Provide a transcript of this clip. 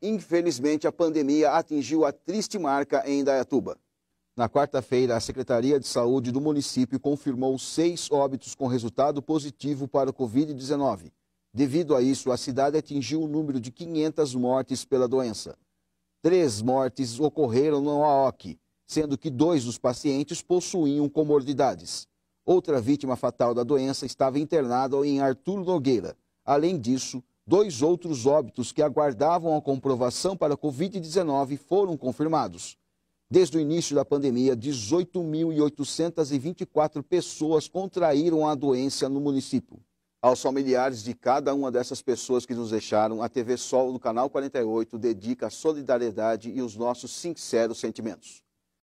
Infelizmente, a pandemia atingiu a triste marca em Indaiatuba. Na quarta-feira, a Secretaria de Saúde do município confirmou seis óbitos com resultado positivo para o Covid-19. Devido a isso, a cidade atingiu o número de 500 mortes pela doença. Três mortes ocorreram no AOC, sendo que dois dos pacientes possuíam comorbidades. Outra vítima fatal da doença estava internada em Arthur Nogueira. Além disso, dois outros óbitos que aguardavam a comprovação para a Covid-19 foram confirmados. Desde o início da pandemia, 18.824 pessoas contraíram a doença no município. Aos familiares de cada uma dessas pessoas que nos deixaram, a TV Sol do Canal 48 dedica a solidariedade e os nossos sinceros sentimentos.